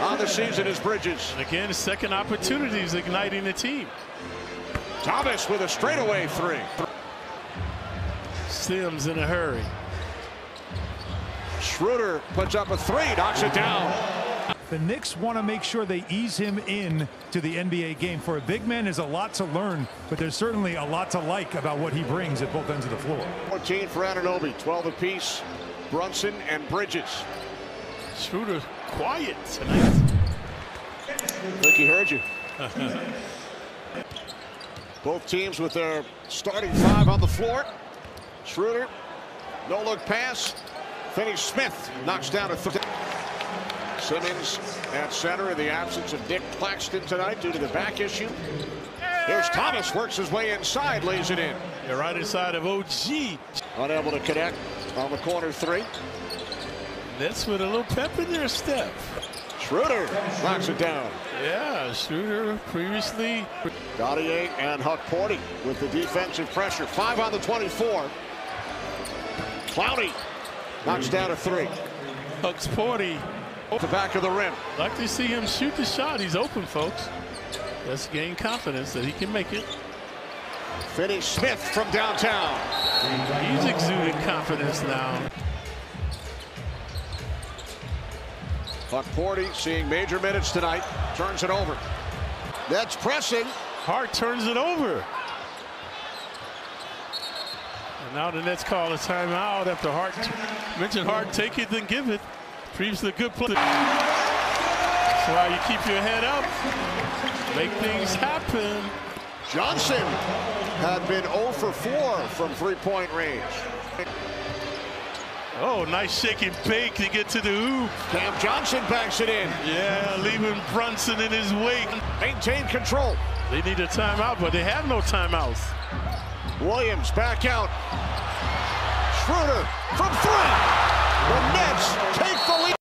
on the season is Bridges. And again, second opportunities igniting the team. Thomas with a straightaway three. Sims in a hurry. Schroeder puts up a three, knocks it down. The Knicks want to make sure they ease him in to the NBA game. For a big man, there's a lot to learn, but there's certainly a lot to like about what he brings at both ends of the floor. 14 for Anunoby, 12 apiece. Brunson and Bridges. Schroeder quiet tonight. Think he heard you. Both teams with their starting five on the floor. Schroeder, no look pass. Finney Smith knocks down a three. Simmons at center in the absence of Nic Claxton tonight due to the back issue. Here's Thomas, works his way inside, lays it in. Right inside of OG. Unable to connect on the corner three. That's with a little pep in their step. Schroeder knocks it down. Yeah, Schroeder previously. Gautier and Huck Porty with the defensive pressure. Five on the 24. Clowney knocks down a three. Hukporti. The back of the rim. Like to see him shoot the shot. He's open, folks. Let's gain confidence that he can make it. Finney Smith from downtown. He's exuding confidence now. Hukporti seeing major minutes tonight. Turns it over. That's pressing. Hart turns it over. And now the Nets call a timeout after Hart mentioned Hart take it then give it. Previously a good play. That's why you keep your head up. Make things happen. Johnson had been 0 for 4 from three-point range. Oh, nice shaking fake to get to the hoop. Cam Johnson backs it in. Yeah, leaving Brunson in his wake. Maintain control. They need a timeout, but they have no timeouts. Williams back out. Schroeder from three. The Nets take the lead.